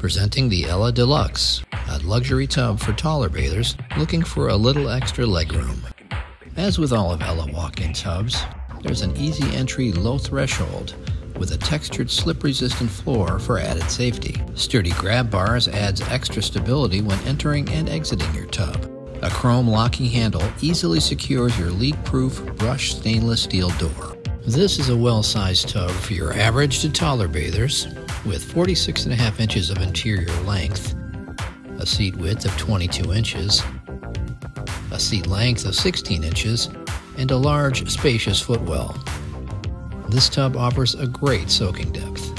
Presenting the Ella Deluxe, a luxury tub for taller bathers looking for a little extra legroom. As with all of Ella walk-in tubs, there's an easy entry low threshold with a textured slip-resistant floor for added safety. Sturdy grab bars adds extra stability when entering and exiting your tub. A chrome locking handle easily secures your leak-proof brushed stainless steel door. This is a well-sized tub for your average to taller bathers with 46 and a half inches of interior length, a seat width of 22 inches, a seat length of 16 inches, and a large, spacious footwell. This tub offers a great soaking depth.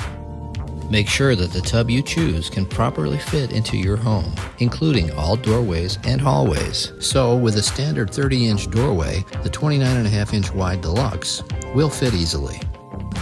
Make sure that the tub you choose can properly fit into your home, including all doorways and hallways. So, with a standard 30 inch doorway, the 29.5 inch wide Deluxe will fit easily.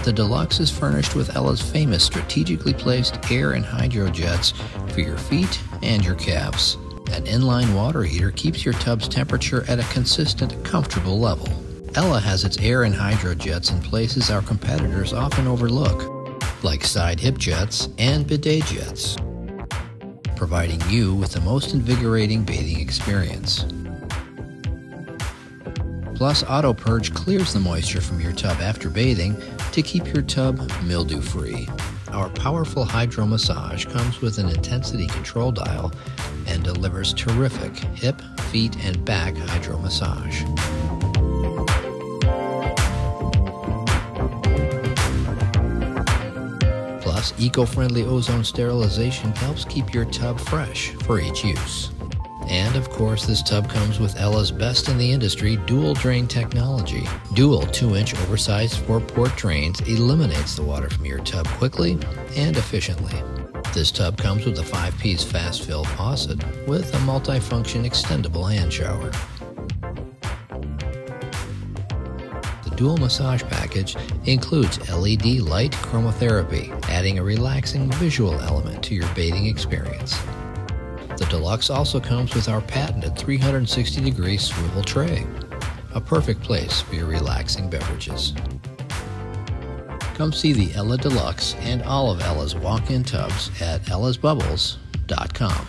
The Deluxe is furnished with Ella's famous strategically placed air and hydro jets for your feet and your calves. An inline water heater keeps your tub's temperature at a consistent, comfortable level. Ella has its air and hydro jets in places our competitors often overlook, like side hip jets and bidet jets, providing you with the most invigorating bathing experience. Plus, Auto Purge clears the moisture from your tub after bathing to keep your tub mildew free. Our powerful hydro massage comes with an intensity control dial and delivers terrific hip, feet, and back hydro massage. Plus, eco friendly ozone sterilization helps keep your tub fresh for each use. And of course, this tub comes with Ella's best in the industry dual drain technology. Dual 2 inch oversized 4 port drains eliminates the water from your tub quickly and efficiently. This tub comes with a 5 piece fast fill faucet with a multifunction extendable hand shower. The dual massage package includes LED light chromotherapy, adding a relaxing visual element to your bathing experience. The Deluxe also comes with our patented 360 degree swivel tray, a perfect place for your relaxing beverages. Come see the Ella Deluxe and all of Ella's walk in tubs at ellasbubbles.com.